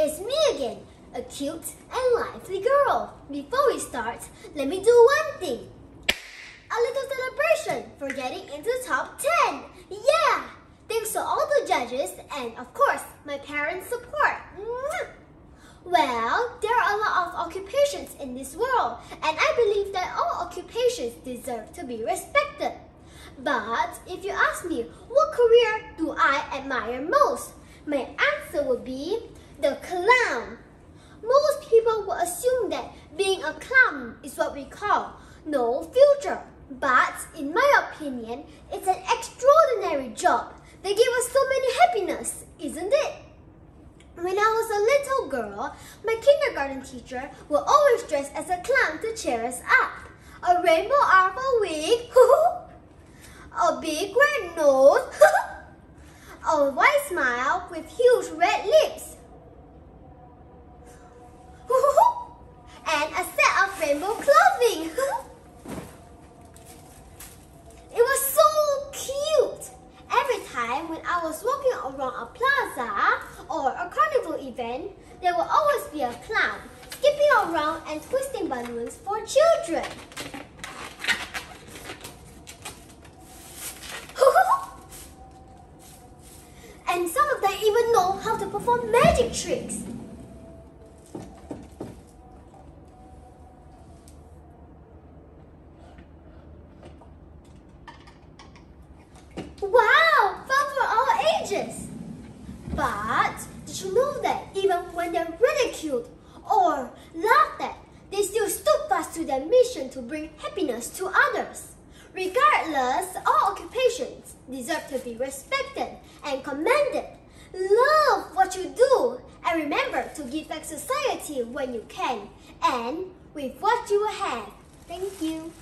it's me again, a cute and lively girl. Before we start, let me do one thing. A little celebration for getting into the top 10. Yeah! Thanks to all the judges and, of course, my parents' support. Well, there are a lot of occupations in this world, and I believe that all occupations deserve to be respected. But if you ask me, what career do I admire most? My answer would be the clown. Most people will assume that being a clown is what we call no future. But in my opinion, it's an extraordinary job. They give us so many happiness, isn't it? When I was a little girl, my kindergarten teacher would always dress as a clown to cheer us up. A rainbow armor wig, a big red nose, a white smile with huge red lips, and a set of rainbow clothing. it was so cute. Every time when I was walking around a plaza or a carnival event, there will always be a clown skipping around and twisting balloons for children. and some of them even know how to perform magic tricks. Wow, fun for all ages! But did you know that even when they're ridiculed or laughed at, they still stood fast to their mission to bring happiness to others? Regardless, all occupations deserve to be respected and commended. Love what you do and remember to give back society when you can and with what you have. Thank you.